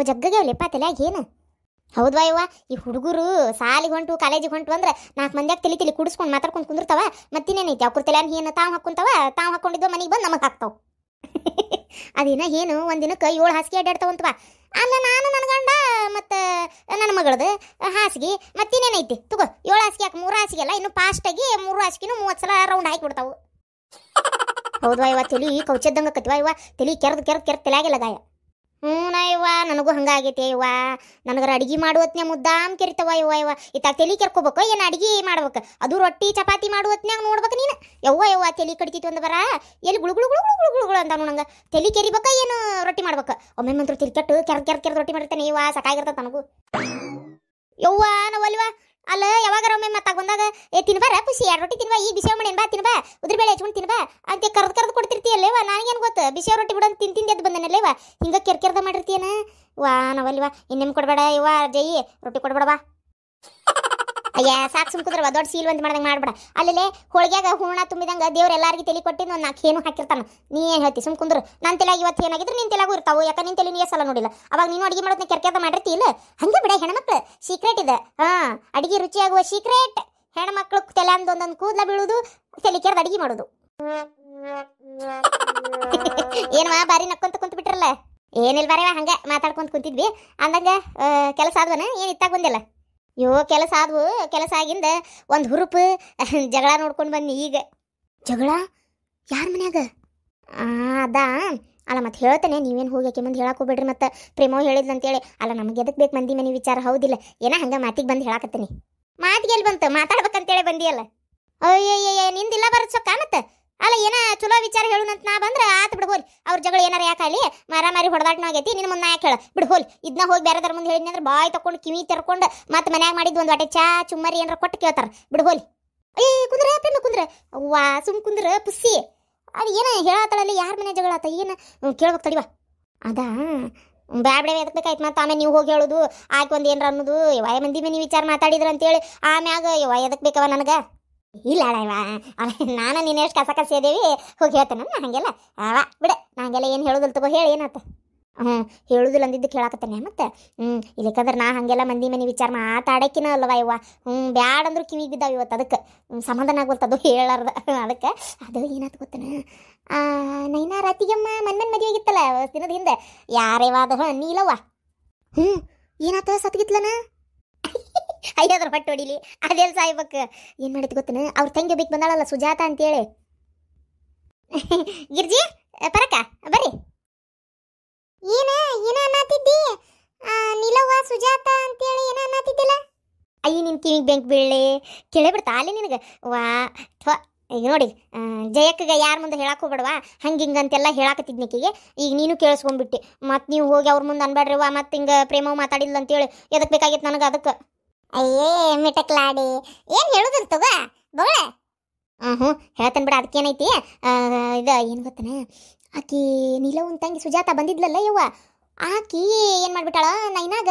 ಓ ಜಗ್ಗಗ್ಯಾವಲಿಪ್ಪ ತಲೆಯಾಗ ಏನು? ಹೌದ್ವಾ ಇವ್ವ ಈ ಹುಡುಗರು ಸಾಲಿಗೆ ಹೊಂಟು, ಕಾಲೇಜಿಗೆ ಹೊಂಟು ಅಂದ್ರೆ ನಾಲ್ಕು ಮಂದ್ಯಾಗ ತಲಿ ತಲಿ ಕುಡಿಸ್ಕೊಂಡು ಮಾತಾಡ್ಕೊಂಡು ಕುಂದಿರ್ತಾವ ಮತ್ತಿನೇನೈತಿ ಅವ್ರ ತಲ್ಯಾನ ಏನು ತಾವು ಹಾಕೊಂತಾವ ತಾವು ಹಾಕೊಂಡಿದ್ವ ಮನೆಗೆ ಬಂದು ನಮಗೆ ಹಾಕ್ತಾವ. ಅದೇನ ಏನು ಒಂದಿನಕ್ಕೆ ಏಳು ಹಾಸಿಗೆ ಅಡ್ಡಾಡ್ತಾವಂತವ ಅಲ್ಲ ನಾನು ನನ್ನ ಗಂಡ ಮತ್ತು ನನ್ನ ಮಗಳದು ಹಾಸಿಗೆ ಮತ್ತಿನೇನೈತಿ ತಗೋ, ಏಳು ಹಾಸಿಗೆ ಹಾಕಿ, ಮೂರು ಹಾಸಿಗೆ ಅಲ್ಲ, ಇನ್ನು ಫಾಸ್ಟಾಗಿ ಮೂರು ಹಾಸಿಗೆನು ಮೂವತ್ತು ಸಲ ರೌಂಡ್ ಹಾಕಿ ಬಿಡ್ತಾವು. ಹೌದ್ವಾ ಇವ ತಲಿ ಕೌಚದ್ದಂಗೆ ಕತ್ವಾ ಇವ ತಲಿ ಕೆರ್ದು ಕೆರೆದು ಕೆರೆದು ತಲೆಯಾಗಿಲ್ಲ ಗಾಯ ಹ್ಞೂ ನಾ ಇವ್ವ ನನಗೂ ಹಂಗಾಗೈತೆ ಇವ್ವ ನನಗರ ಅಡುಗೆ ಮಾಡುವತ್ನ್ಯಾಗ ಮುದ್ದಾಮ್ ಕೆರಿತವ ಇವ್ವ ಇವ ಇತ್ತಾಗ ತಲೆ ಕೆರ್ಕೋಬೇಕು, ಏನು ಅಡಿಗೆ ಮಾಡ್ಬೇಕು? ಅದು ರೊಟ್ಟಿ ಚಪಾತಿ ಮಾಡುವತ್ನ್ಯಾಗ ನೋಡ್ಬೇಕು ನೀನು? ಯವ್ವ ಯವ್ವ, ತಲೆ ಕಡಿತಿತ್ತು ಅಂದ ಬರ. ಎಲ್ಲಿ ಗುಳು ಗುಳು ಗುಳು ಗುಳು ಗುಳು ಗುಳು ಗುಳು ಅಂತ ನಂಗೆ. ತಲಿ ಕೆರಿಬೇಕ, ಏನು ರೊಟ್ಟಿ ಮಾಡ್ಬೇಕು? ಒಮ್ಮೆ ಮಂತ್ರ ತಲೆ ಕೆಟ್ಟು ಕೆರ್ ಕೆರ್ ಕೆರ್ ರೊಟ್ಟಿ ಮಾಡಿರ್ತಾನೆ ಇವ ಸಾಕಾಗಿರ್ತದ ನನಗೂ ಯವ್ವ ನಾವಲ್ವಾ ಅಲ್ಲ, ಯಾವಾಗಾರ ಒಮ್ಮೆ ಮತ್ತೆ ಬಂದಾಗ, ಏ ತಿನ್ಬಾರ ಖುಷಿ, ಎರಡು ರೊಟ್ಟಿ ತಿನ್ಬಾ, ಈ ಬಿಸಿ ಮಾಡೇನ್ ಬಾ, ತಿನ್ಬಾ, ಉದ್ರ ಬೇಳೆ ಹಚ್ಕೊಂಡು ತಿನ್ಬಾ ಅಂತ ಕರ್ದು ಕರ್ದು ಕೊಡ್ತಿರ್ತೀಯಲ್ಲೇವ ನನಗೇನು ಗೊತ್ತು? ಬಿಸಿ ರೊಟ್ಟಿ ಬಿಡೋದು ತಿನ್ ತಿಂದು ಎದ್ದು ಬಂದನಲ್ಲೇವ ಹಿಂಗ ಕೆರ್ ಕೆರ್ದ ಮಾಡಿರ್ತೀಯನ? ವಾ ನಾವಲ್ವಾ ಇನ್ನೇನು ಕೊಡ್ಬೇಡ ಇವ ಜೈ, ರೊಟ್ಟಿ ಕೊಡ್ಬೇಡ ಬಾ ಅಯ್ಯ, ಸಾಕು ಸುಮ್ಕುದ್ರವ ದೊಡ್ಡ ಸೀಲ್ ಒಂದು ಮಾಡ್ದಂಗೆ ಮಾಡ್ಬೇಡ. ಅಲ್ಲೇ ಹೋಳಿಗ್ಯಾಗ ಹೂರ್ಣ ತುಂಬಿದಂಗ ದೇವ್ರ ಎಲ್ಲಾರಿಗೆ ತಲೆ ಕೊಟ್ಟಿದ್ದು ಒಂದು ನಾಲ್ಕು ಏನು ಹಾಕಿರ್ತಾನ. ನೀ ಏನು ಹೇಳ್ತಿ, ಸುಮ್ ಕುಂದ್ರು. ನನ್ನ ತಲೆಯಾಗ ಇವತ್ತು ಏನಾಗಿದ್ರು ನಿನ್ನ ತಲೆಯಾಗೂ ಇರ್ತಾವೆ. ಯಾಕೆ ನಿನ್ನ ತಲೆ ನೀ ಸಲ ನೋಡಿಲ್ಲ. ಅವಾಗ ನೀನು ಅಡಿಗೆ ಮಾಡೋದನ್ನ ಕೆರ್ಕೆದ ಮಾಡಿರ್ತಿ, ಇಲ್ಲ? ಹಂಗೆ ಬಿಡ ಹೆಣ್ಮಕ್ಳು. ಸೀಕ್ರೆಟ್ ಇದೆ. ಹಾ, ಅಡಿಗೆ ರುಚಿಯಾಗುವ ಸೀಕ್ರೆಟ್ ಹೆಣ್ಮಕ್ಳು ತಲೆ ಒಂದೊಂದು ಕೂದಲ ಬೀಳುದು, ತಲೆ ಕೆರೆದು ಅಡಿಗೆ ಮಾಡೋದು. ಏನವಾ, ಬಾರಿ ನಕ್ಕೊಂತ ಕುಂತ ಬಿಟ್ರಲ್ಲ? ಏನಿಲ್ಲ ಬಾರಿ ಹಂಗೆ ಮಾತಾಡ್ಕೊಂತ ಕುಂತಿದ್ವಿ. ಅಂದಂಗ ಕೆಲಸ ಆದ್ವನ? ಏನು ಇತ್ತಾಗ ಬಂದಿಲ್ಲ? ಯೋ, ಕೆಲಸ ಆದವು, ಕೆಲಸ ಆಗಿಂದ ಒಂದು ಹುರುಪು, ಜಗಳ ನೋಡ್ಕೊಂಡು ಬನ್ನಿ ಈಗ. ಜಗಳ? ಯಾರ ಮನ್ಯಾಗ? ಅದಾ. ಅಲ್ಲ, ಮತ್ತೆ ಹೇಳ್ತಾನೆ, ನೀವೇನು ಹೋಗಿ ಮಂದಿ ಹೇಳಕ್ಕೆ ಹೋಗ್ಬೇಡ್ರಿ ಮತ್ತೆ. ಪ್ರೇಮೋ ಹೇಳಿದ್ಲು ಅಂತೇಳಿ ಅಲ್ಲ, ನಮಗೆ ಎದಕ್ಕೆ ಬೇಕು ಮಂದಿ ಮನೆ ವಿಚಾರ? ಹೌದಿಲ್ಲ. ಏನ ಹಂಗೆ ಮಾತಿಗೆ ಬಂದು ಹೇಳಾಕತ್ತೀನಿ? ಮಾತಿಗೆ ಎಲ್ಲಿ ಬಂತು? ಮಾತಾಡ್ಬೇಕಂತೇಳಿ ಬಂದಿಯಲ್ಲ? ಅಯ್ಯಯ್ಯ ನಿಂದಿಲ್ಲ ಬರತ್ ಸೊಕ್ಕ ಮತ್ತೆ? ಅಲ್ಲ, ಏನ ಚಲೋ ವಿಚಾರ ಹೇಳುನಂತ ನಾ ಬಂದ್ರೆ ಆತ್ ಬಿಡು ಹೋಲ್. ಅವ್ರ ಜಗಳ ಏನಾರ ಯಾಕಾಲಿ ಮಾರ ಮಾರಿ ಹೊಡೆದಾಟ್ನ ಆಗೈತಿ ನಿನ್ನ ಮುಂದೆ ಯಾಕೆ ಹೇಳ? ಬಿಡು ಹೋಲ್. ಇದನ್ನ ಹೋಗಿ ಬೇರೆದ್ರ ಮುಂದೆ ಹೇಳಿದ್ನಿ ಅಂದ್ರೆ ಬಾಯ್ ತಕೊಂಡು ಕಿವಿ ತೆರ್ಕೊಂಡು ಮತ್ತೆ ಮನ್ಯಾಗ ಮಾಡಿದ್ದು ಒಂದು ವಾಟೆ ಚಾ ಚುಮ್ಮರಿ ಏನಾರ ಕೊಟ್ಟು ಕೇಳ್ತಾರ. ಬಿಡು ಹೋಲ್. ಅಯ್ಯ ಕುಂದ್ರ, ಪ್ರೇಮ ಕುಂದ್ರ. ಅವ್ವಾ, ಸುಮ್ ಕುಂದ್ರ, ಪುಸ್ಸಿ. ಅದು ಏನ ಹೇಳತ್ತಳಲ್ಲಿ? ಯಾರ ಮನೆ ಜಗಳ ಆತ? ಏನ? ಕೇಳ್ಬೇಕು ತಡಿವಾ ಅದಾ ಬ್ಯಾಡ ಬೇಡ ಎದಕ್ ಬೇಕಾಯ್ತು ಮತ್ತೆ ಆಮೇಲೆ ನೀವು ಹೋಗಿ ಹೇಳೋದು ಆಯ್ತು ಒಂದು ಏನ್ರ ಅನ್ನೋದು ಯಾವ ಮಂದಿ ಮನೆ ವಿಚಾರ ಮಾತಾಡಿದ್ರ ಅಂತೇಳಿ ಆಮ್ಯಾಗ ಯಾವ ಎದಕ್ ಬೇಕವ ನನಗೆ? ಇಲ್ಲ ಅಲ್ಲ ನಾನು ನೀನು ಎಷ್ಟು ಕಸ ಕಸ ಇದೇವಿ ಹೋಗಿ ಹೇಳ್ತೇನೆ ನಾ ಹಂಗೆಲ್ಲ. ಅವ ಬಿಡ ನಾ ಹಂಗೆಲ್ಲ ಏನು ಹೇಳೋದಿಲ್ಲ ತಗೋ, ಹೇಳಿ, ಏನಾತ. ಹ್ಞೂ ಹೇಳುದಿಲ್ಲ ಅಂದಿದ್ದು ಹೇಳಾಕತ್ತೇನೆ ಮತ್ತೆ? ಹ್ಞೂ ಇಲ್ಲಕ್ಕಂದ್ರೆ ನಾ ಹಂಗೆಲ್ಲ ಮಂದಿ ಮನೆ ವಿಚಾರ ಮಾತಾಡಕ್ಕಿನ ಅಲ್ವ, ಇವ? ಹ್ಞೂ ಬ್ಯಾಡ ಅಂದ್ರೆ ಕಿವಿಗೆ ಬಿದ್ದಾವ ಇವತ್ತು ಅದಕ್ಕೆ. ಸಮಾಧಾನ ಸಮಾಧಾನ ಅದು, ಹೇಳಾರ್ದ. ಅದಕ್ಕೆ, ಅದು ಏನಾಯ್ತು ಗೊತ್ತನ? ನೈನಾ ರಾತಿಗೆಮ್ಮ ಮನ್ಮನ್ ಮದುವೆ ಆಗಿತ್ತಲ್ಲ ದಿನದ ಹಿಂದೆ. ಯಾರೇವಾದ ನೀಲವ್ವ. ಹ್ಞೂ ಏನಾತ, ಸತ್ಗಿತ್ಲನ? ಅಯ್ಯದ್ರ ಹೊಟ್ಟೆ ಹೊಡಿಲಿ. ಅದೆಲ್ಲ ಸಾಯ್ಬೇಕು. ಏನು ಮಾಡಿದ್ ಗೊತ್ತೇನ? ಅವ್ರ ತಂಗಿ ಬೇಕು ಬಂದಾಳಲ್ಲ ಸುಜಾತ ಅಂತೇಳಿ. ಗಿರ್ಜಿ, ಪರಕ, ಬರ್ರಿ. ಏನ ಏನ ಅನ್ನತ್ತಿದ್ದಿ ನಿಲವ್ವ, ಸುಜಾತ ಅಂತೇಳಿ ಏನ ಅನ್ನತ್ತಿದ್ದಿಲ್ಲ ಅಯ್ಯ, ನಿನ್ ಕಿವಿಗೆ ಬೆಂಕ್ ಬೀಳ್ಳಿ ಕೇಳೇ ಬಿಡ್ತಾ ಅಲ್ಲಿ ನಿನಗೆ. ವಾ ಥ್ವ ಈಗ ನೋಡಿ ಜಯಕ್ಕಗೆ ಯಾರ ಮುಂದೆ ಹೇಳಕ್ಕೆ ಹೋಗ್ಬೇಡವಾ? ಹಂಗೆ ಹಿಂಗೆ ಅಂತೆಲ್ಲ ಹೇಳಾಕತ್ತಿದ್ನಿಕಿಗೆ ಈಗ ನೀನು ಕೇಳಿಸ್ಕೊಂಡ್ಬಿಟ್ಟು. ಮತ್ತೆ ನೀವು ಹೋಗಿ ಅವ್ರ ಮುಂದೆ ಅನ್ಬೇಡ್ರಿ ವಾ ಮತ್ತೆ ಹಿಂಗೆ ಪ್ರೇಮ ಮಾತಾಡಿಲ್ಲ ಅಂತೇಳಿ ಎದಕ್ಕೆ ಬೇಕಾಗಿತ್ತು ನನಗೆ ಅದಕ್ಕೆ? ಅಯ್ಯೇ, ಮಿಟಕ್ಲಾಡಿ. ಏನು ಹೇಳುದಿಲ್ಲ ತಗ? ಬಗಳ ಹ್ಞೂ ಹೇಳ್ತೇನೆ ಬಿಡ, ಅದಕ್ಕೇನೈತಿ? ಇದು, ಏನು ಗೊತ್ತನ? ಆಕಿ ನೀಲವನ್ ತಂಗಿ ಸುಜಾತ ಬಂದಿದ್ಲಲ್ಲ ಯವ್ವ. ಆಕಿ ಏನು ಮಾಡ್ಬಿಟ್ಟಾಳ? ನೈನಾಗ?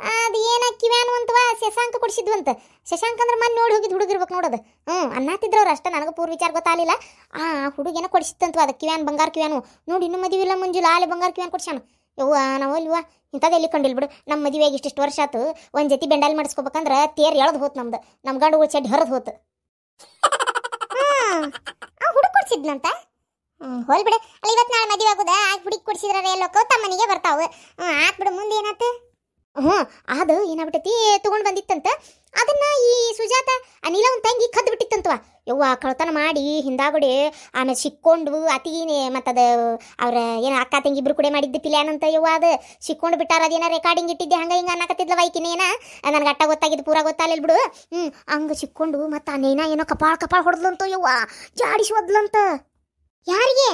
ಅದು ಏನ ಕಿವ್ಯಾನು ಅಂತವ ಶಶಾಂಕ ಕೊಡಿಸಿದ್ವಂತ. ಶಶಾಂಕ ಅಂದ್ರೆ ಮನೆ ನೋಡಿ ಹೋಗಿದ್ದು ಹುಡುಗಿರ್ಬೇಕು ನೋಡೋದು. ಹ್ಞೂ ಅನ್ನತ್ತಿದ್ರವ್ರು ಅಷ್ಟೇ, ನನಗೆ ಪೂರ್ ವಿಚಾರ ಗೊತ್ತಾಗಲಿಲ್ಲ. ಆ, ಹುಡುಗೇನ ಕೊಡಿಸಿತ್ತಂತವ ಅದು ಕಿವ್ಯಾನ್ ಬಂಗಾರ ಕಿವ್ಯಾನು ನೋಡಿ, ಇನ್ನೂ ಇಲ್ಲ ಮುಂಜುಲ, ಆಲೆ ಬಂಗಾರ ಕಿವ್ಯಾನ್ ಕೊಡ್ಸ್ಯಾನ. ಯವ್ವ, ನಾವು ಅಲ್ವಾ? ಇಂಥದ್ದು ಎಲ್ಲಿ ಕಂಡಿಲ್ ಬಿಡು. ನಮ್ಮ ಮದುವೆಗೆ ಇಷ್ಟಿಷ್ಟು ವರ್ಷ ಆತು. ಒಂದು ಜೊತೆ ಬೆಂಡಲ್ ಮಾಡಿಸ್ಕೋಬೇಕಂದ್ರೆ ತೇರ್ ಎಳ್ದು ಹೋತ್ ನಮ್ದು. ನಮ್ಮ ಗಂಡುಗಳು ಚಡ್ಡಿ ಹರಿದು ಹೋತು. ಹುಡುಗ ಕೊಡ್ಸಿದ್ನಂತ? ಹೋಲ್ ಬಿಡು. ಅಲ್ಲಿ ಇವತ್ತು ನಾಳೆ ಮದುವೆ ಆಗುದ? ಆಗ ಹುಡುಗಿ ಕೊಡ್ಸಿದ್ರೆ ಎಲ್ಲೋ ತಮ್ಮ ಮನೆಗೆ ಬರ್ತಾವು. ಆತ್ ಬಿಡು, ಮುಂದೆ ಏನಾತ? ಹ್ಞೂ ಅದು ಏನಾಗ್ಬಿಟ್ಟೈತಿ? ತಗೊಂಡು ಬಂದಿತ್ತಂತ. ಅದನ್ನ ಈ ಸುಜಾತ, ಅನಿಲ ಒಂದು ತಂಗಿ ಕದ್ದು ಬಿಟ್ಟಿತ್ತಂತವ ಯವ್ವ ಕಳ್ತನ ಮಾಡಿ ಹಿಂದಾಗಡೆ ಆಮೇಲೆ ಸಿಕ್ಕೊಂಡು ಅತಿಗೆ ಮತ್ತದ ಅವ್ರ ಏನು ಅಕ್ಕ ತಂಗಿ ಇಬ್ರು ಕೂಡ ಮಾಡಿದ್ದ ಪಿಲ್ಯಾನ್ ಅಂತ ಯವ್ವ ಅದು. ಸಿಕ್ಕೊಂಡು ಬಿಟ್ಟಾರ ಅದೇನ ರೆಕಾರ್ಡಿಂಗ್ ಇಟ್ಟಿದ್ದೆ, ಹಂಗೆ ಹಿಂಗೆ ಅನ್ನಕತ್ತಿದ್ಲ ವೈಕಿನೇನ ನನಗೆ ಅಟ್ಟ ಗೊತ್ತಾಗಿದ್ದು ಪೂರ ಗೊತ್ತಾಗಲಿಲ್ಲ ಬಿಡು. ಹ್ಞೂ ಹಂಗೆ ಸಿಕ್ಕೊಂಡು ಮತ್ತು ಆ ನೇನ ಏನೋ ಕಪಾಳ ಕಪಾಳ ಹೊಡೆದ್ಲಂತ ಯವ್ವ, ಜಾಡಿಸಿ ಒದ್ಲಂತ. ಯಾರಿಗೆ?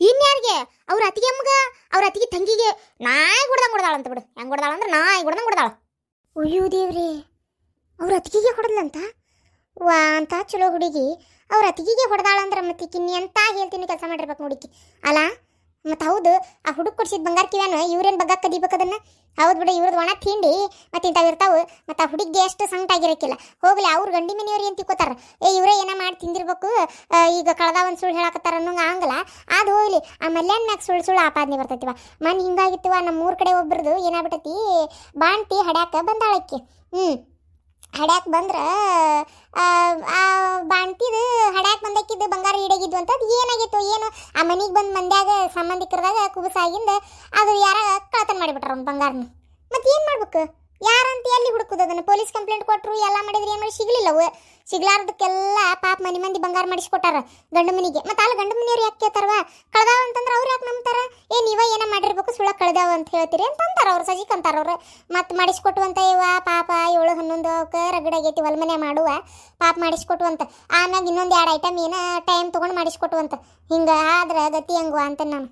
ಇನ್ಯಾರಿಗೆ? ಅವ್ರ ಅತ್ತಿಗೆ ಅಮ್ಮಗ ಅವ್ರ ಅತ್ತಿಗೆ ತಂಗಿಗೆ. ನಾಯಿ ಹೊಡ್ದಂಗೆ ಹೊಡೆದಾಳ ಅಂತ ಬಿಡು. ಹೆಂಗೆ ಹೊಡೆದಾಳ ಅಂದ್ರೆ ನಾಯಿ ಹೊಡ್ದಂಗೆ ಅಯ್ಯೋ ದೇವ್ರಿ, ಅವ್ರ ಅತ್ತಿಗೆಗೆ ಹೊಡೆದ್ಲಂತ? ವಾ ಅಂತ ಚಲೋ ಹುಡುಗಿ. ಅವ್ರ ಅತಿಗಿಗೆ ಹೊಡೆದಾಳ ಅಂದ್ರೆ ಮತ್ತೆ ಕಿನ್ನಿ ಅಂತ ಹೇಳ್ತೀನಿ ಕೆಲಸ ಮಾಡಿರ್ಬೇಕು ಹುಡುಕಿ ಅಲ್ಲ ಮತ್ತು ಹೌದು, ಆ ಹುಡುಗ ಕೊಡ್ಸಿದ ಬಂಗಾರ ಕಿವ್ಯಾನ? ಇವ್ರೇನು ಬಗ್ಗ ಕದಿಬೇಕು ಅದನ್ನ? ಹೌದು ಬಿಡು ಇವ್ರದ್ದು ಒಣ ತಿಂಡಿ, ಮತ್ತು ಇಂಥವು ಇರ್ತಾವೆ. ಮತ್ತು ಆ ಹುಡುಗಿಗೆ ಎಷ್ಟು ಸಂಕಟ ಆಗಿರಕ್ಕಿಲ್ಲ ಹೋಗ್ಲಿ, ಅವ್ರು ಗಂಡಿ ಮನೆಯವ್ರು ಏನು ತಿಕ್ಕೋತಾರ? ಏ, ಇವರೇ ಏನೋ ಮಾಡಿ ತಿಂದಿರ್ಬೇಕು? ಈಗ ಕಳೆದ ಒಂದು ಸುಳ್ಳು ಹೇಳಕತ್ತಾರ ಅನ್ನೋಂಗೆ ಆಗಲ್ಲ ಅದು ಹೋಗ್ಲಿ, ಆ ಮಲ್ಯಾನ್ ಮ್ಯಾಗ ಸುಳ್ಳು ಸುಳ್ಳು ಆಪಾದನೆ ಬರ್ತೈತಿವ. ಮನ್ ಹಿಂಗಾಗಿತ್ತವ ನಮ್ಮ ಊರ ಕಡೆ ಒಬ್ರದು ಏನಾಗ್ಬಿಟ್ಟೈತಿ ಬಾಣ್ತಿ ಹಡ್ಯಾಕ ಬಂದಾಳಕ್ಕೆ ಹ್ಞೂ ಹಡ್ಯಾಕ ಬಂದ್ರೆ ಆ, ಬಾಣ್ತಿದು ಹಡ್ಯಾಕ್ ಬಂದಕ್ಕಿದ್ದು ಬಂಗಾರ ಈಡಾಗಿದ್ದು ಅಂತ ಅದು ಏನಾಗಿತ್ತು ಏನು. ಆ ಮನೆಗೆ ಬಂದು ಮಂದ್ಯಾಗ ಸಂಬಂಧಿಕರದಾಗ ಕುಬಸಾಗಿಂದ ಅದು ಯಾರ ಕಳತನ ಮಾಡಿಬಿಟ್ರ ಅವ್ನು ಬಂಗಾರನ. ಮತ್ತೆ ಏನು ಮಾಡ್ಬೇಕು? ಯಾರಂತ ಎಲ್ಲಿ ಹುಡುಕುದು? ಅದನ್ನು ಪೊಲೀಸ್ ಕಂಪ್ಲೇಂಟ್ ಕೊಟ್ಟರು ಎಲ್ಲ ಮಾಡಿದ್ರೆ, ಏನು ಸಿಗ್ಲಿಲ್ಲ ಸಿಗ್ಲಾರ್ದಕ್ಕೆಲ್ಲ ಪಾಪ ಮನೆ ಮಂದಿ ಬಂಗಾರ ಮಾಡಿಸ್ಕೊಟ್ಟಾರ ಗಂಡು ಮನಿಗೆ. ಮತ್ತೆ ಅಲ್ಲಿ ಗಂಡು ಮನಿಯವ್ರು ಯಾಕೆ ಕೇಳ್ತಾರವ ಕಳ್ದಾವ ಅಂತಂದ್ರೆ ಅವ್ರು ಯಾಕೆ ನಂಬ್ತಾರ? ಏ, ನೀವ ಏನ ಮಾಡಿರ್ಬೇಕು, ಸುಳ್ಳ ಕಳ್ದಾವ ಅಂತ ಹೇಳ್ತೀರಿ ಅಂತ ಅಂತಾರ ಅವ್ರು, ಸಜಿಕ್ ಅಂತಾರ ಅವ್ರು. ಮತ್ತೆ ಮಾಡಿಸ್ಕೊಟ್ಟುವಂತ ಇವ, ಪಾಪ ಏಳು ಹನ್ನೊಂದು ಅವಕ್ಕೆ ರಗಡಾಗೈತಿ ಹೊಲ್ಮನೆ ಮಾಡುವ. ಪಾಪ ಮಾಡಿಸ್ಕೊಟ್ಟುವಂತ ಆಮ್ಯಾಗ ಇನ್ನೊಂದು ಎರಡು ಐಟಮ್ ಏನ ಟೈಮ್ ತೊಗೊಂಡು ಮಾಡಿಸ್ಕೊಟ್ಟುವಂತ ಹಿಂಗೆ ಆದ್ರೆ ಗತಿ ಹೆಂಗುವ ಅಂತ ನಾನು.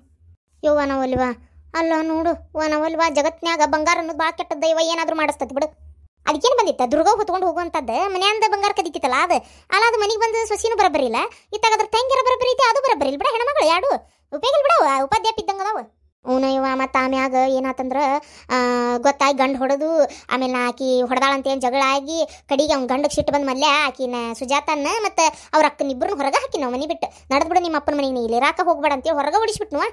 ಯವ್ವ ನಾವಲ್ವಾ ಅಲ್ಲ ನೋಡು ನಾವಲ್ವಾ ಜಗತ್ನ್ಯಾಗ ಬಂಗಾರ ಅನ್ನೋದು ಭಾಳ ಕೆಟ್ಟ ದೈವ ಏನಾದರೂ ಮಾಡಿಸ್ತತಿ ಬಿಡು. ಅದಕ್ಕೇನು ಬಂದಿತ್ತ? ದುರ್ಗ ಹೊತ್ಕೊಂಡು ಹೋಗುವಂಥದ್ದು ಮನೆಯಿಂದ ಬಂಗಾರ ಕದಿತಿತ್ತಲ್ಲ ಅದು? ಅಲ್ಲ, ಅದು ಮನೆಗೆ ಬಂದು ಸೊಸಿನೂ ಬರಬರಿ ಇಲ್ಲ? ಇತ್ತಾಗ ಅದ್ರ ತಂಗಿರ ಬರಬರಿ ಐತಿ, ಅದು ಬರಬರಿ ಇಲ್ಲ ಬಿಡ, ಹೆಣ್ಮಗಳು ಎರಡು ಉಪಯೋಗ ಇಲ್ಲ ಬಿಡವ ಉಪಾಧ್ಯಾಯ ಇದ್ದಂಗೆ ಅದಾವ. ಅವನು ಇವ ಮತ್ತು ಆಮ್ಯಾಗ ಏನಾತಂದ್ರೆ ಗೊತ್ತಾಗಿ ಗಂಡು ಹೊಡೆದು, ಆಮೇಲೆ ನಾ ಆಕಿ ಹೊಡೆದಾಳಂತ ಏನು ಜಗಳ ಆಗಿ, ಕಡಿಗೆ ಅವ್ನ ಗಂಡಕ್ಕೆ ಸಿಟ್ಟು ಬಂದ ಮಲ್ಯ, ಆಕಿನ ಸುಜಾತನ್ನ, ಮತ್ತು ಅವ್ರ ಅಕ್ಕನ ಇಬ್ಬರನ್ನ ಹೊರಗೆ ಹಾಕಿ ನಾವು ಮನೆ ಬಿಟ್ಟು. ನಡೆದು ಬಿಡು ನಿಮ್ಮ ಅಪ್ಪನ ಮನೆಗೆ, ನೀ ಇಲ್ಲಿ ರಾಕ ಹೋಗ್ಬೇಡ ಅಂತೇಳಿ ಹೊರಗೆ ಓಡಿಸ್ಬಿಟ್ನು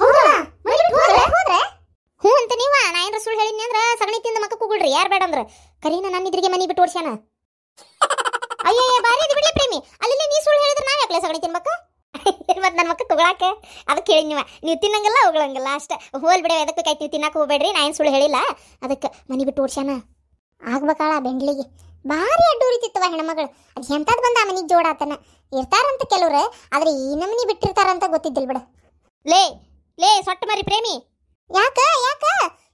ಹೌದಾ? ಹ್ಞೂ ಅಂತ ನೀವ? ನಾ ಏನ್ರ ಸುಳ್ಳು ಹೇಳಿನಿ ಅಂದ್ರ ಸಗಣಿ ತಿಂದ ಮಕ್ಕ ಕೂಗುಳ್ರಿ ಯಾರು ಬೇಡ ಅಂದ್ರ. ಕರೀನ ನನ್ನ ಇದ್ರಿಗೆ ಮನಿ ಬಿಟ್ಟು ಓಡ್ಸ್ಯಾನ. ಅಯ್ಯಯ್ಯ ಬಾರಿ ಇದು ಬಿಡ್ಲಿ ಪ್ರೇಮಿ. ಅಲ್ಲಿ ನೀ ಸುಳ್ಳು ಹೇಳಿದ್ರೆ ನಾವ್ ಯಾಕಲೆ ಸಗಣಿ ತಿನ್ಬೇಕ? ಮತ್ತೆ ನನ್ನ ಮಕ್ಕ ಕುಗಳಾಕ ಅದಕ್ಕೆ ಹೇಳಿ ನೀವ. ನೀವು ತಿನ್ನಂಗಿಲ್ಲ ಉಗಳಂಗಿಲ್ಲ ಅಷ್ಟೇ. ಹೋಲ್ ಬಿಡವೆ ಅದಕ್ಕೆ ಕೈ ನೀವು ತಿನ್ನಕ್ಕೆ ಹೋಗ್ಬೇಡ್ರಿ ನಾ ಏನು ಸುಳ್ಳು ಹೇಳಿಲ್ಲ. ಅದಕ್ಕೆ ಮನಿ ಬಿಟ್ಟು ಓಡ್ಸ್ಯಾನ. ಆಗ್ಬೇಕಾಳ ಬೆಂಡ್ಲಿಗೆ ಭಾರಿ ಅಡ್ಡೂರಿತಿತ್ತವ ಹೆಣ್ಮಗಳು. ಅದು ಎಂಥದ್ದು ಬಂದ ಆ ಮನಿಗೆ ಜೋಡಾತನ ಇರ್ತಾರಂತ ಕೆಲವ್ರು ಆದ್ರೆ ಈ ನಮನಿ ಬಿಟ್ಟಿರ್ತಾರಂತ ಗೊತ್ತಿದ್ದಿಲ್ಲ ಬಿಡ. ಲೇ ಲೇ ಸೊಟ್ಟ ಮರಿ ಪ್ರೇಮಿ. ಯಾಕ ಯಾಕ?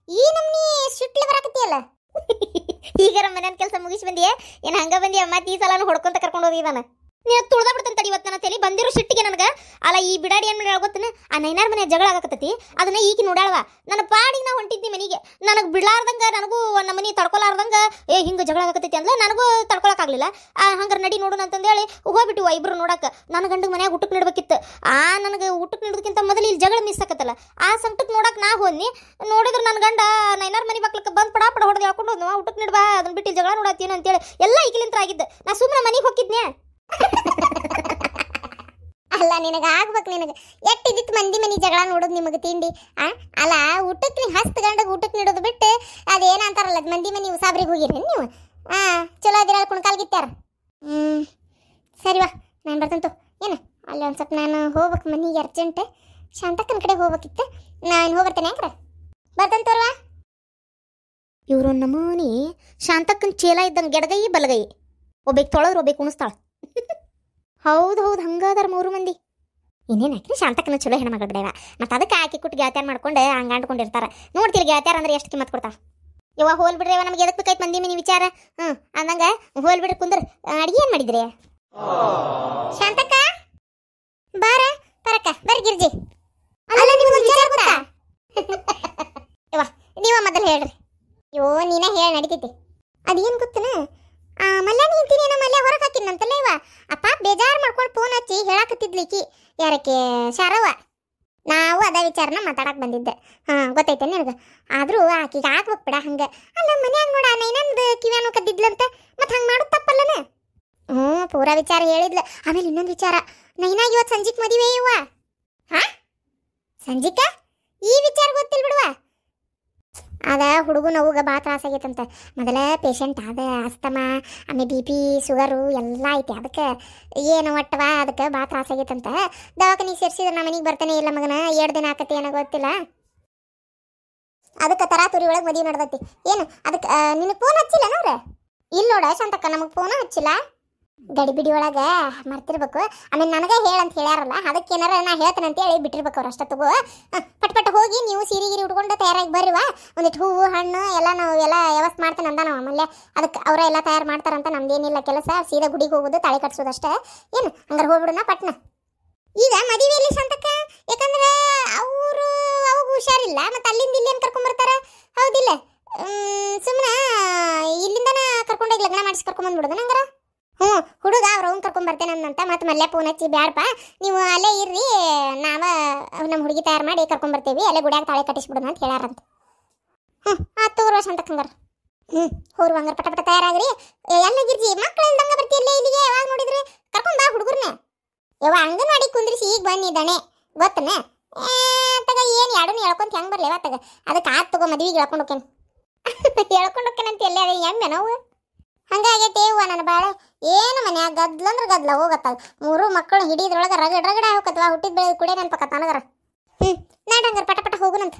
ಈ ನಮ್ನಿ ಸಿಟ್ಲಿ ಬರಾಕತ್ತಿಯಲ್ಲ? ಈಗರ ಮನೆಯ ಕೆಲಸ ಮುಗಿಸಿ ಬಂದಿಯೇ? ಏನ್ ಹಂಗ ಬಂದಿಯ? ಮತ್ತೆ ಈ ಸಲ ಹೊಡ್ಕೊಂತ ಕರ್ಕೊಂಡು ಹೋಗಿದಾನ ನೀನು ತುಳ್ದ ಬಿಡ್ತಾನೆ ತಡಿ ಇವತ್ತು ನನ್ನ ತಲೆ. ಬಂದಿರೋ ಸಿಟ್ಟಿಗೆ ನನಗೆ. ಅಲ್ಲ, ಈ ಬಿಡಾಡಿ ಏನು ಮಾಡ್ಯಾಳ ಗೊತ್ತನ? ಆ ನೈನಾರ್ ಮನೆ ಜಗಳ ಆಗಕತ್ತತಿ. ಅದನ್ನ ಈಕಿ ನೋಡ್ಯಾಳವ ನನ್ನ ಪಾಡಿಗೆ ನಾ ಹೊಂಟಿದ್ನಿ ಮನೆಗೆ. ನನಗೆ ಬಿಡ್ಲಾರ್ದಂಗ, ನನಗೂ ನಮ್ಮ ಮನೆ ತಡ್ಕೊಲಾರ್ದಂಗ. ಏ, ಹಿಂಗೆ ಜಗಳ ಆಗಕತ್ತೈತಿ ಅಂದ್ರೆ ನನಗೂ ತಡ್ಕೊಳಕ್ಕಾಗಲಿಲ್ಲ ಆ, ಹಂಗಾರ ನಡಿ ನೋಡೋಣ ಅಂತಂದೇಳಿ ಹೋಗ್ಬಿಟ್ಟು ಇಬ್ರು ನೋಡಕ್ಕೆ ನನ್ನ ಗಂಡಗೆ ಮನ್ಯಾಗ ಊಟಕ್ಕೆ ನೀಡ್ಬೇಕಿತ್ತು. ಆ, ನನಗೆ ಊಟಕ್ಕೆ ನೀಡೋದಕ್ಕಿಂತ ಮೊದಲು ಇಲ್ಲಿ ಜಗಳ ಮಿಸ್ ಆಗತ್ತಲ್ಲ ಆ ಸಂಕಟಕ್ಕೆ ನೋಡಕ್ಕೆ ನಾ ಹೋದ್ನಿ. ನೋಡಿದ್ರೆ ನನ್ನ ಗಂಡ ನೈನಾರ್ ಮನೆ ಬಾಕ್ಲಕ್ಕೆ ಬಂದು ಪಡ ಪಡ ಹೊಡೆದು ಹೇಳ್ಕೊಂಡು ಹೋದ್ನು. ಊಟಕ್ಕೆ ನೀಡ್ಬಾ ಅದನ್ನ ಬಿಟ್ಟು ಜಗಳ ನೋಡತ್ತೀನಿ? ಅಂತೇಳಿ. ಎಲ್ಲ ಈಗಿಲಿಂತ್ರ ಆಗಿದ್ದೆ. ನಾ ಸುಮ್ಮನೆ ಮನೆಗೆ ಹೋಗಿದ್ನೆ ಅಲ್ಲ ನಿನಗ. ಆಗ್ಬೇಕು ನಿನಗ ಎಟ್ಟಿದ್ದಿತ್ತು ಮಂದಿ ಮನಿ ಜಗಳ ನೋಡೋದು ನಿಮಗೆ ತಿಂಡಿ, ಆ? ಅಲ್ಲ, ಊಟಕ್ಕೆ ನೀ ಹಸ್ತ ಗಂಡಗೆ ಊಟಕ್ಕೆ ನೀಡೋದು ಬಿಟ್ಟು ಅದೇನ ಅಂತಾರಲ್ಲ ಮಂದಿ ಮನಿ ಉಸಾಬ್ರಿಗೆ ಹೋಗಿರಿ ನೀವು? ಆ, ಚಲೋ ಅದಿರ ಕುಣ್ಕಾಲ್ಗಿತ್ತಾರ ಗಿತ್ತಾರ ಹ್ಮ್ ಸರಿವಾ ನಾನು ಬರ್ತಂತು ಏನು, ಅಲ್ಲಿ ಒಂದು ಸ್ವಲ್ಪ ನಾನು ಹೋಗ್ಬೇಕು ಮನೆಗೆ ಅರ್ಜೆಂಟ್. ಶಾಂತಕ್ಕನ ಕಡೆ ಹೋಗ್ಬೇಕಿತ್ತು. ನಾನು ಹೋಗ್ಬರ್ತೇನೆ ಯಾಕ್ರ ಬರ್ತಂತವ್ರವಾ ಇವರು ನಮೂನಿ ಶಾಂತಕ್ಕನ ಚೇಲ ಇದ್ದಂಗೆ ಎಡಗೈ ಬಲಗೈ. ಒಬ್ಬಕ್ಕೆ ತೊಳೆದ್ರೆ ಒಬ್ಬಕ್ಕೆ ಉಣಿಸ್ತಾಳ. ಹೌದು ಹೌದು, ಹಂಗಾದಾರ ಮೂರು ಮಂದಿ. ಇನ್ನೇನು ಹಾಕಿ ಶಾಂತಕ್ಕನ ಚಲೋ ಹೆಣ್ಮಗಳು ಬಿಡವ ಮತ್ತು ಅದಕ್ಕೆ ಆಕಿ ಕುಟ್ಟು ಗೆಳತ್ಯಾರ ಮಾಡ್ಕೊಂಡು ಹಂಗಾಂಡ್ಕೊಂಡಿರ್ತಾರ. ನೋಡ್ತೀರಿ ಗೆಳತ್ಯಾರ ಅಂದ್ರೆ ಎಷ್ಟು ಕಿಮ್ಮತ್ ಕೊಡ್ತಾರ ಇವ ಹೋಲ್ ಬಿಡ್ರಿ ನಮ್ಗೆ ಎದಕ್ಕೆ ಬೇಕಾಯ್ತು ಮಂದಿ ಮೀನಿ ವಿಚಾರ? ಹ್ಞೂ ಅಂದಂಗ ಹೋಲ್ ಬಿಡ್ರಿ ಕುಂದ್ರ ಅಡಿಗೆ ಏನು ಮಾಡಿದ್ರಿ? ಶಾಂತಕ್ಕ, ಬಾರ ಬರಕ್ಕ ಬರ್ರಿ ಗಿರ್ಜಿ. ಅಲ್ಲ ನಿಮ್ಗೆ ವಿಚಾರ ಗೊತ್ತಾ? ನೀವ ಮೊದಲು ಹೇಳ್ರಿ. ಅಯ್ಯೋ ನೀನ ಹೇಳಿ, ನಡಿತೈತಿ. ಅದೇನು ಗೊತ್ತನ? ಆ, ಮಲ್ಯ ನಿಂತೀನಿ ಏನೋ ಮಲ್ಯ ಹೊರಗೆ ಬೇಜಾರು ಮಾಡ್ಕೊಂಡು ಫೋನ್ ಹಚ್ಚಿ ಹೇಳಕತ್ತಿದ್ಲಿಕಿ ಯಾರಕ್ಕೆ? ಶಾರವ್ವ ನಾವು ಅದ ವಿಚಾರನ ಮಾತಾಡಕ್ ಬಂದಿದ್ದೆ. ಹಾಂ, ಗೊತ್ತೈತೆ ನಿನಗೆ? ಆದರೂ ಆಕಿಗೆ ಆಗ್ಬೇಕು ಬಿಡ ಹಂಗೆ. ಅಲ್ಲ, ಮನ್ಯಾಗ ನೋಡ, ನೈನಂದು ಕಿವ್ಯಾನು ಕದ್ದಿದ್ಲಂತ. ಮತ್ತೆ ಹಂಗೆ ಮಾಡೋದು ತಪ್ಪಲ್ಲನ? ಹ್ಞೂ, ಪೂರಾ ವಿಚಾರ ಹೇಳಿದ್ಲ. ಆಮೇಲೆ ಇನ್ನೊಂದು ವಿಚಾರ. ನೈನಾಗ ಇವತ್ತು ಸಂಜಿಕ್ ಮದುವೆ ಇವ ಹಾಂ? ಸಂಜಿಕ? ಈ ವಿಚಾರ ಗೊತ್ತಿಲ್ಲ ಬಿಡುವ? ಅದ ಹುಡುಗನ ನೋವುಗೆ ಭಾಳ ತ್ರಾಸಾಗೈತಂತ ಮೊದಲೇ ಪೇಷಂಟ್ ಆದ ಅಸ್ತಮ, ಆಮೇಲೆ ಬಿ ಪಿ ಶುಗರು ಎಲ್ಲ ಐತಿ. ಅದಕ್ಕೆ ಏನು ಒಟ್ಟವ? ಅದಕ್ಕೆ ಭಾಳ ತ್ರಾಸಾಗೈತಂತ ದವಾಖಾನಿಗೆ ಸೇರಿಸಿದ್ರೆ ನಮ್ಮ ಮನೆಗೆ ಬರ್ತಾನೆ ಇಲ್ಲ ಮಗನ? ಎರಡು ದಿನ ಆಕತಿ ಏನೋ ಗೊತ್ತಿಲ್ಲ. ಅದಕ್ಕೆ ತರಾತುರಿ ಒಳಗೆ ಮದುವೆ ನಡೆದೈತಿ. ಏನು? ಅದಕ್ಕೆ ನಿನಗೆ ಫೋನ್ ಹಚ್ಚಿಲ್ಲ ನೋಡ್ರೆ ಇಲ್ಲ ನೋಡ ಶಾಂತಕ್ಕ, ನಮಗೆ ಫೋನ್ ಹಚ್ಚಿಲ್ಲ. ಗಡಿಬಿಡಿ ಒಳಗೆ ಮರ್ತಿರ್ಬೇಕು. ಆಮೇಲೆ ನನಗೆ ಹೇಳಂತ ಹೇಳ್ಯಾರಲ್ಲ ಅದಕ್ಕೆ ಏನಾರ ನಾ ಹೇಳ್ತೇನೆ ಹೇಳಿ ಬಿಟ್ಟಿರ್ಬೇಕು ಅವ್ರು ಅಷ್ಟೊತ್ತಿಗೂ ಹ, ಪಟ್ ಪಟ್ ಹೋಗಿ ನೀವು ಸೀರೆ ಗಿರಿ ಉಟ್ಕೊಂಡು ತಯಾರಾಗಿ ಬರ್ರಿವ ಒಂದಿಟ್ಟು ಹೂವು ಹಣ್ಣು ಎಲ್ಲ ನಾವು ಎಲ್ಲ ವ್ಯವಸ್ಥೆ ಮಾಡ್ತೇನೆ ಅಂದ ನಾವು ಆಮೇಲೆ ಅದಕ್ಕೆ ಅವರ ಎಲ್ಲ ತಯಾರು ಮಾಡ್ತಾರಂತ ನಮ್ದೇನಿಲ್ಲ ಕೆಲಸ. ಸೀದಾ ಗುಡಿಗೆ ಹೋಗೋದು ತಾಳಿ ಕಟ್ಸೋದಷ್ಟೇ ಏನು? ಹಂಗಾರೆ ಹೋಗ್ಬಿಡೋಣ ಪಟ್ನ. ಈಗ ಮದುವೆಯಲ್ಲಿ ಸಂತಕ ಯಾಕಂದ್ರೆ ಅವರು ಅವಾಗ ಹುಷಾರಿಲ್ಲ ಮತ್ತೆ ಅಲ್ಲಿಂದ ಇಲ್ಲಿ ಏನು ಕರ್ಕೊಂಡ್ಬರ್ತಾರೆ ಹೌದಿಲ್ಲ ಸುಮ್ಮನೆ ಇಲ್ಲಿಂದನ ಕರ್ಕೊಂಡೋಗಿ ಲಗ್ನ ಮಾಡಿಸಿ ಕರ್ಕೊಂಬಂದ್ಬಿಡೋದು ನಂಗಾರ ಹ್ಞೂ, ಹುಡುಗ ಅವ್ರ ಅವ್ನ್ ಕರ್ಕೊಂಡ್ ಅಂತ ಮತ್ತೆ ಮಲ್ಲೆ ಫೋನ್ ಹಚ್ಚಿ ಬ್ಯಾಡಪ್ಪ ನೀವು ಅಲ್ಲೇ ಇರ್ರಿ, ನಾವ ನಮ್ಮ ಹುಡುಗಿ ತಯಾರು ಮಾಡಿ ಕರ್ಕೊಂಡ್ ಬರ್ತೀವಿ, ಅಲ್ಲೇ ಗುಡಿಯಾಗ ತಾಳೆ ಕಟ್ಟಿಸ್ಬಿಡೋಣ ಅಂತ ಹೇಳ್ಯಾರಂತ ಹ್ಞೂ ಹತ್ತು ವರ್ಷ ಅಂತ ಹಂಗಾರ ಹ್ಞೂ, ಹೋರು ಹಂಗಾರ ಪಟ ಪಟ ತಯಾರಾಗ್ರಿ. ಎಲ್ಲ ಗಿರ್ಜಿ ಮಕ್ಕಳಿಂದಂಗ ಬರ್ತಿಲ್ಲ ಇಲ್ಲಿಗೆ, ಯಾವಾಗ ನೋಡಿದ್ರಿ? ಕರ್ಕೊಂಡ್ ಬಾ ಹುಡುಗರ್ನ ಯವ್ವ, ಅಂಗನವಾಡಿ ಕುಂದ್ರಿಸಿ, ಈಗ ಬಂದಿದ್ದಾನೆ. ಗೊತ್ತನ? ತಗ, ಏನು ಎರಡನ್ನೂ ಹೇಳ್ಕೊಂತ ಹೆಂಗ್ ಬರ್ಲಿ ತಗ ಅದಕ್ಕೆ ಆತ್ ತಗೋ, ಮದ್ವಿಗೆ ಹೇಳ್ಕೊಂಡು ಹೋಕೇನು ಹೇಳ್ಕೊಂಡು ಅಂತ ಎಲ್ಲೇ ಅದೇ ಎಮ್ಮೆ ನಾವು? ಹಂಗಾಗೈತೆ ಯವ್ವ ನನ್ನ ಬಾಳೆ. ಏನು ಮನ್ಯಾಗ ಗದ್ಲಂದ್ರ ಗದ್ಲ ಹೋಗತ್ತಲ್ಲ ಮೂರು ಮಕ್ಕಳು ಹಿಡಿದ್ರೊಳಗೆ ರಗಡ್ ರಗಡ ಹೋಗತ್ತಲ್ಲ ಹುಟ್ಟಿದ ಬೆಳೆ ಕುಡೆ ನೆನಪಕ್ಕ ನನಗರ. ಹ್ಞೂ ನಾಡ ಹಂಗಾರ ಪಟ ಪಟ ಹೋಗುನಂತ